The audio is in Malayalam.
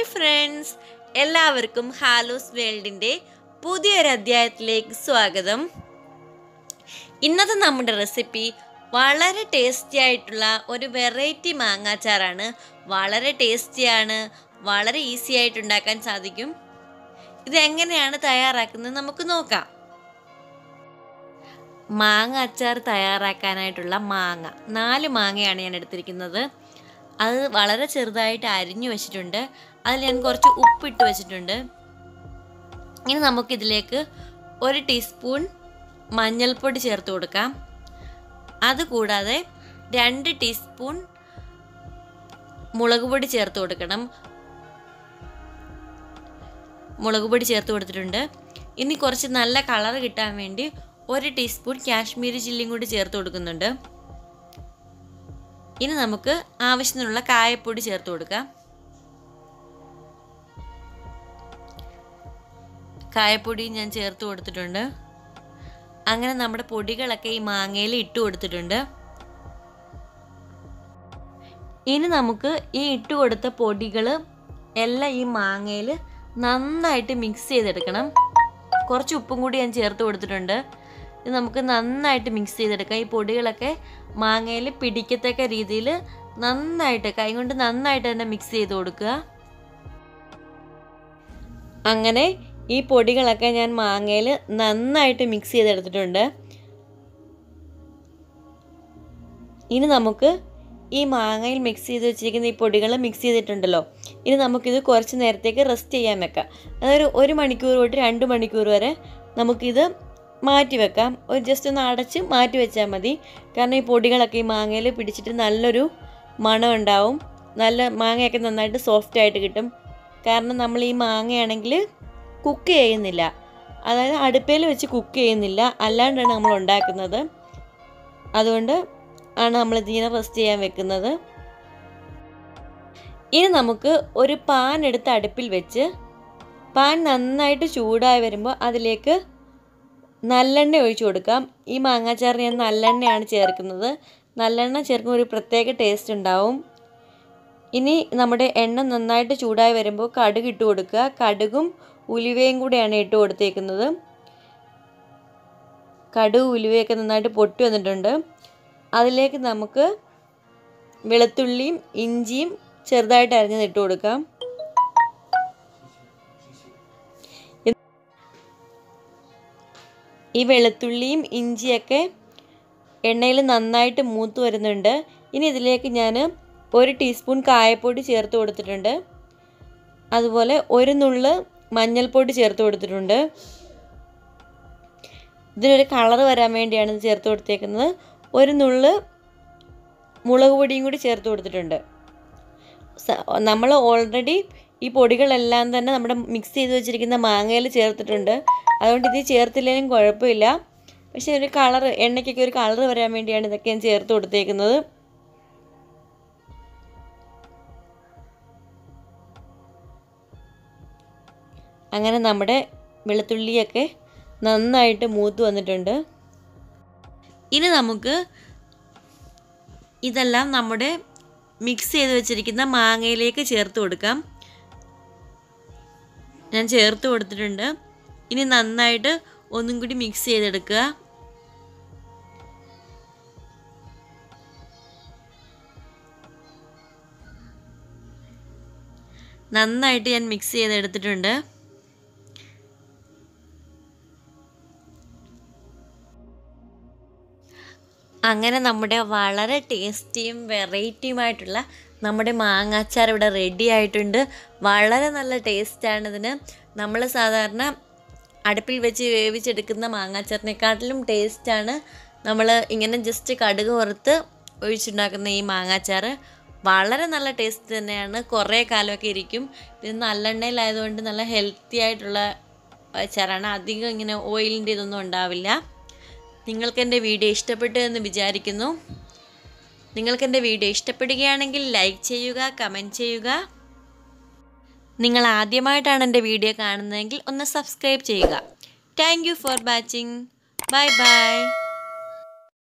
ഹായ് ഫ്രണ്ട്സ് എല്ലാവർക്കും ഹാലോസ് വേൾഡിന്റെ പുതിയൊരു അധ്യായത്തിലേക്ക് സ്വാഗതം. ഇന്നത്തെ നമ്മുടെ റെസിപ്പി വളരെ ടേസ്റ്റി ആയിട്ടുള്ള ഒരു വെറൈറ്റി മാങ്ങാച്ചാറാണ്. വളരെ ടേസ്റ്റിയാണ് വളരെ ഈസി ആയിട്ട് ഉണ്ടാക്കാൻ സാധിക്കും. ഇതെങ്ങനെയാണ് തയ്യാറാക്കുന്നത് നമുക്ക് നോക്കാം. മാങ്ങ അച്ചാർ തയ്യാറാക്കാനായിട്ടുള്ള മാങ്ങ. നാല് മാങ്ങയാണ് ഞാൻ എടുത്തിരിക്കുന്നത്. അത് വളരെ ചെറുതായിട്ട് അരിഞ്ഞു വെച്ചിട്ടുണ്ട്. അതിൽ ഞാൻ കുറച്ച് ഉപ്പിട്ട് വെച്ചിട്ടുണ്ട്. ഇനി നമുക്കിതിലേക്ക് ഒരു ടീസ്പൂൺ മഞ്ഞൾപ്പൊടി ചേർത്ത് കൊടുക്കാം. അതുകൂടാതെ രണ്ട് ടീസ്പൂൺ മുളക് പൊടി ചേർത്ത് കൊടുക്കണം. മുളക് പൊടി ചേർത്ത് കൊടുത്തിട്ടുണ്ട്. ഇനി കുറച്ച് നല്ല കളർ കിട്ടാൻ വേണ്ടി ഒരു ടീസ്പൂൺ കാശ്മീരി ചില്ലിയും കൂടി ചേർത്ത് കൊടുക്കുന്നുണ്ട്. ഇനി നമുക്ക് ആവശ്യത്തിനുള്ള കായപ്പൊടി ചേർത്ത് കൊടുക്കാം. കായപ്പൊടി ഞാൻ ചേർത്ത് കൊടുത്തിട്ടുണ്ട്. അങ്ങനെ നമ്മുടെ പൊടികളൊക്കെ ഈ മാങ്ങയിൽ ഇട്ട് കൊടുത്തിട്ടുണ്ട്. ഇനി നമുക്ക് ഈ ഇട്ട് കൊടുത്ത പൊടികൾ എല്ലാം ഈ മാങ്ങയിൽ നന്നായിട്ട് മിക്സ് ചെയ്തെടുക്കണം. കുറച്ച് ഉപ്പും കൂടി ഞാൻ ചേർത്ത് കൊടുത്തിട്ടുണ്ട്. ഇത് നമുക്ക് നന്നായിട്ട് മിക്സ് ചെയ്തെടുക്കാം. ഈ പൊടികളൊക്കെ മാങ്ങയിൽ പിടിക്കത്തക്ക രീതിയിൽ നന്നായിട്ട് കൈ കൊണ്ട് നന്നായിട്ട് തന്നെ മിക്സ് ചെയ്ത് കൊടുക്കുക. അങ്ങനെ ഈ പൊടികളൊക്കെ ഞാൻ മാങ്ങയിൽ നന്നായിട്ട് മിക്സ് ചെയ്തെടുത്തിട്ടുണ്ട്. ഇനി നമുക്ക് ഈ മാങ്ങയിൽ മിക്സ് ചെയ്ത് വെച്ചിരിക്കുന്ന ഈ പൊടികൾ മിക്സ് ചെയ്തിട്ടുണ്ടല്ലോ. ഇനി നമുക്കിത് കുറച്ച് നേരത്തേക്ക് റെസ്റ്റ് ചെയ്യാൻ വെക്കാം. അതൊരു ഒരു മണിക്കൂർ തൊട്ട് രണ്ട് മണിക്കൂർ വരെ നമുക്കിത് മാറ്റി വെക്കാം ഒരു ജസ്റ്റ് ഒന്ന് അടച്ച് മാറ്റി വെച്ചാൽ മതി. കാരണം ഈ പൊടികളൊക്കെ ഈ മാങ്ങയിൽ പിടിച്ചിട്ട് നല്ലൊരു മണം ഉണ്ടാവും. നല്ല മാങ്ങയൊക്കെ നന്നായിട്ട് സോഫ്റ്റ് ആയിട്ട് കിട്ടും. കാരണം നമ്മൾ ഈ മാങ്ങയാണെങ്കിൽ കുക്ക് ചെയ്യുന്നില്ല. അതായത് അടുപ്പയിൽ വെച്ച് കുക്ക് ചെയ്യുന്നില്ല. അല്ലാണ്ടാണ് നമ്മൾ ഉണ്ടാക്കുന്നത്. അതുകൊണ്ട് ആണ് നമ്മൾ ഇതിനെ റെസ്റ്റ് ചെയ്യാൻ വെക്കുന്നത്. ഇനി നമുക്ക് ഒരു പാൻ എടുത്ത് അടുപ്പിൽ വെച്ച് പാൻ നന്നായിട്ട് ചൂടായി വരുമ്പോൾ അതിലേക്ക് നല്ലെണ്ണ ഒഴിച്ചു കൊടുക്കാം ഈ മാങ്ങാച്ചാറിന് ഞാൻ നല്ലെണ്ണയാണ് ചേർക്കുന്നത്. നല്ലെണ്ണ ചേർക്കുമ്പോൾ ഒരു പ്രത്യേക ടേസ്റ്റ് ഉണ്ടാവും. ഇനി നമ്മുടെ എണ്ണ നന്നായിട്ട് ചൂടായി വരുമ്പോൾ കടുക് ഇട്ട് കൊടുക്കുക. കടുകും ഉലുവയും കൂടെയാണ് ഇട്ട് കൊടുത്തേക്കുന്നത്. കടുക് ഉലുവയൊക്കെ നന്നായിട്ട് പൊട്ടി വന്നിട്ടുണ്ട്. അതിലേക്ക് നമുക്ക് വെളുത്തുള്ളിയും ഇഞ്ചിയും ചെറുതായിട്ട് അരിഞ്ഞത് ഇട്ട് കൊടുക്കാം. ഈ വെളുത്തുള്ളിയും ഇഞ്ചിയൊക്കെ എണ്ണയിൽ നന്നായിട്ട് മൂത്ത് വരുന്നുണ്ട്. ഇനി ഇതിലേക്ക് ഞാൻ ഒരു ടീസ്പൂൺ കായപ്പൊടി ചേർത്ത് കൊടുത്തിട്ടുണ്ട്. അതുപോലെ ഒരു നുള്ള് മഞ്ഞൾപ്പൊടി ചേർത്ത് കൊടുത്തിട്ടുണ്ട്. ഇതിനൊരു കളർ വരാൻ വേണ്ടിയാണ് ചേർത്ത് കൊടുത്തേക്കുന്നത്. ഒരു നുള്ള് മുളക് പൊടിയും കൂടി ചേർത്ത് കൊടുത്തിട്ടുണ്ട്. നമ്മൾ ഓൾറെഡി ഈ പൊടികളെല്ലാം തന്നെ നമ്മുടെ മിക്സ് ചെയ്ത് വെച്ചിരിക്കുന്ന മാങ്ങയിൽ ചേർത്തിട്ടുണ്ട്. അതുകൊണ്ട് ഇത് ചേർത്തില്ലെങ്കിലും കുഴപ്പമില്ല. പക്ഷേ ഒരു കളർ എണ്ണയ്ക്കൊക്കെ ഒരു കളർ വരാൻ വേണ്ടിയാണ് ഇതൊക്കെ ഞാൻ ചേർത്ത് കൊടുത്തേക്കുന്നത്. അങ്ങനെ നമ്മുടെ വെളുത്തുള്ളിയൊക്കെ നന്നായിട്ട് മൂത്ത് വന്നിട്ടുണ്ട്. ഇനി നമുക്ക് ഇതെല്ലാം നമ്മുടെ മിക്സ് ചെയ്ത് വെച്ചിരിക്കുന്ന മാങ്ങയിലേക്ക് ചേർത്ത് കൊടുക്കാം. ഞാൻ ചേർത്ത് കൊടുത്തിട്ടുണ്ട്. ഇനി നന്നായിട്ട് ഒന്നും കൂടി മിക്സ് ചെയ്തെടുക്കുക. നന്നായിട്ട് ഞാൻ മിക്സ് ചെയ്തെടുത്തിട്ടുണ്ട്. അങ്ങനെ നമ്മുടെ വളരെ ടേസ്റ്റിയും വെറൈറ്റിയുമായിട്ടുള്ള നമ്മുടെ മാങ്ങാച്ചാർ ഇവിടെ റെഡി ആയിട്ടുണ്ട്. വളരെ നല്ല ടേസ്റ്റാണിതിന് നമ്മൾ സാധാരണ അടുപ്പിൽ വെച്ച് വേവിച്ചെടുക്കുന്ന മാങ്ങാച്ചാറിനെക്കാട്ടിലും ടേസ്റ്റാണ്. നമ്മൾ ഇങ്ങനെ ജസ്റ്റ് കടുക് വറുത്ത് ഒഴിച്ചുണ്ടാക്കുന്ന ഈ മാങ്ങാച്ചാർ വളരെ നല്ല ടേസ്റ്റ് തന്നെയാണ്. കുറേ കാലമൊക്കെ ഇരിക്കും. ഇത് നല്ലെണ്ണയിലായതുകൊണ്ട് നല്ല ഹെൽത്തി ആയിട്ടുള്ള അച്ചാറാണ് അധികം ഇങ്ങനെ ഓയിലിന്റെ ഇതൊന്നും ഉണ്ടാവില്ല. നിങ്ങൾക്ക് എന്റെ വീഡിയോ ഇഷ്ടപ്പെട്ടു എന്ന് വിചാരിക്കുന്നു. നിങ്ങൾക്ക് എന്റെ വീഡിയോ ഇഷ്ടപ്പെടുകയാണെങ്കിൽ ലൈക്ക് ചെയ്യുക കമന്റ് ചെയ്യുക. നിങ്ങൾ ആദ്യമായിട്ടാണ് എന്റെ വീഡിയോ കാണുന്നതെങ്കിൽ ഒന്ന് സബ്സ്ക്രൈബ് ചെയ്യുക. Thank for watching bye bye